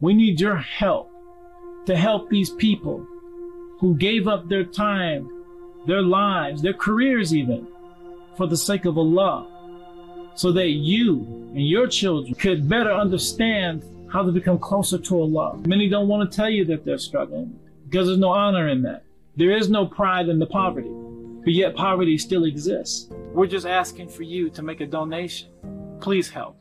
We need your help to help these people who gave up their time, their lives, their careers even, for the sake of Allah, so that you and your children could better understand how to become closer to Allah. Many don't want to tell you that they're struggling because there's no honor in that. There is no pride in the poverty, but yet poverty still exists. We're just asking for you to make a donation. Please help.